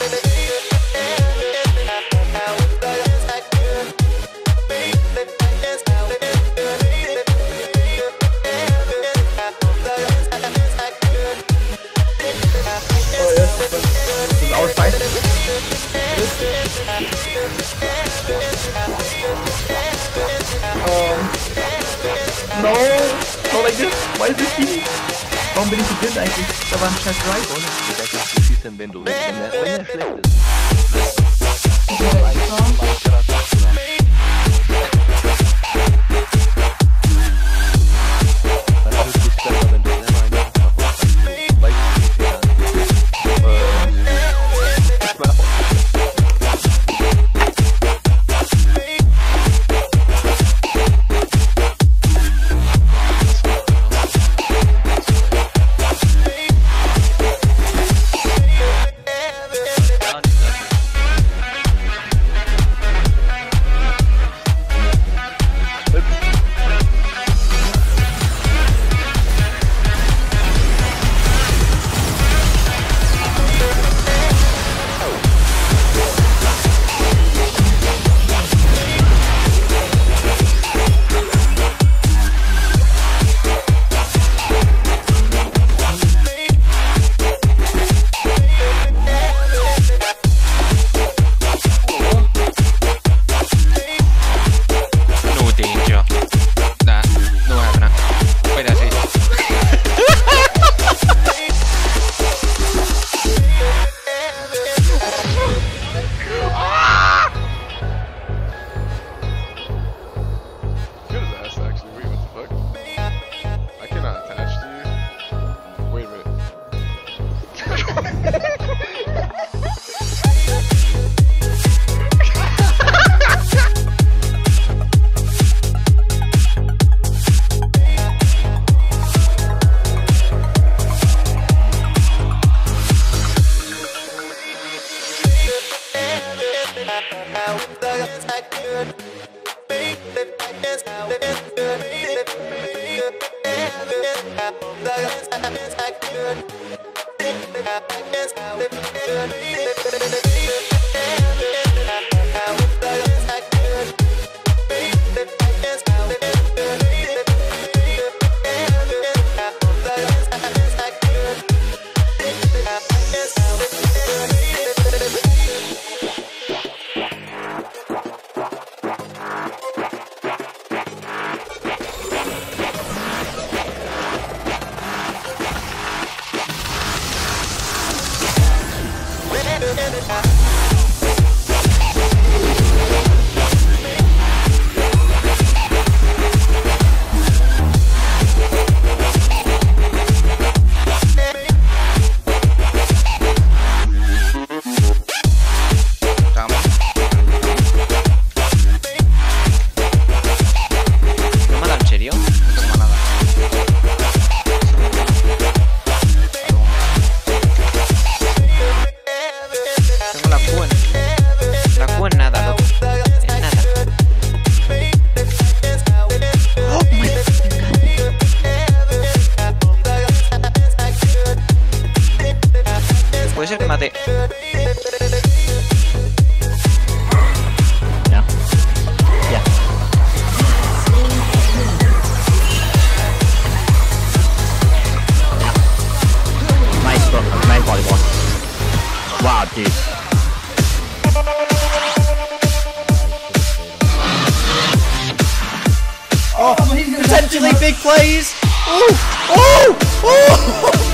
Das Um, no! Not like this! Why is this team? Warum bin ich so blind eigentlich? Da war ein scheiß Drive, oder? Das ist schießen, wenn du wenn wenn schlecht ist. Tama. 41. Wow, dude. Oh, potentially big plays. Oh, oh, oh!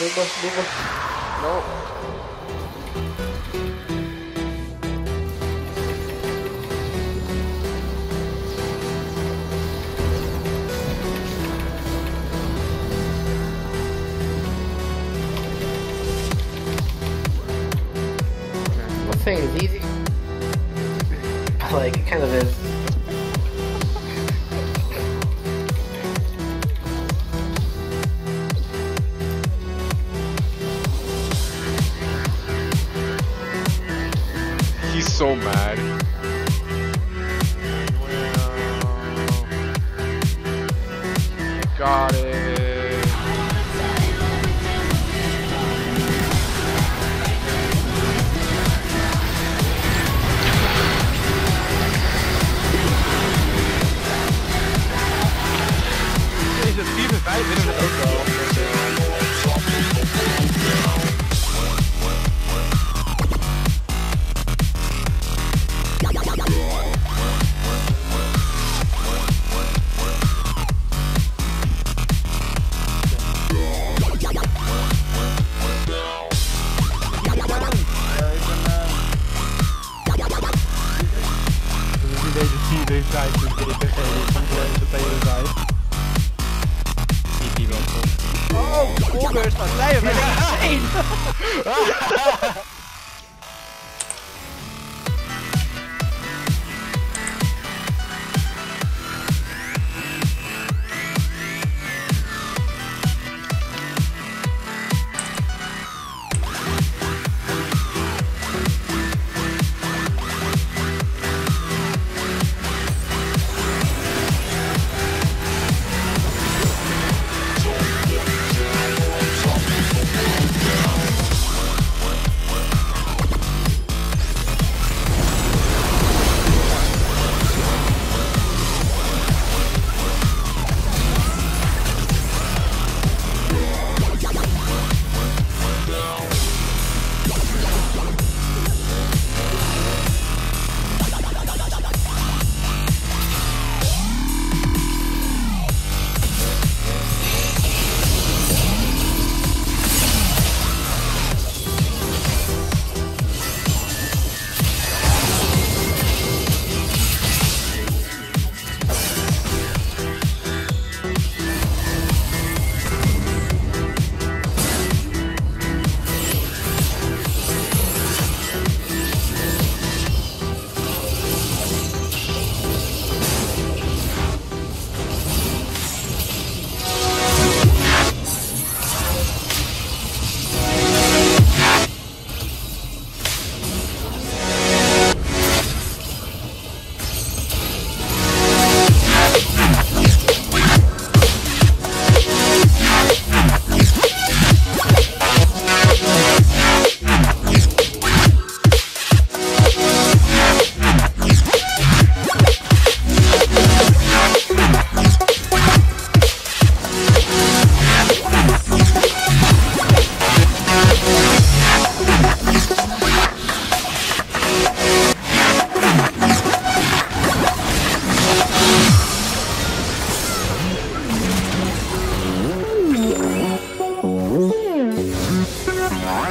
Lumos, Lumos. No. I'm saying it's easy. like, it kind of is. Yeah.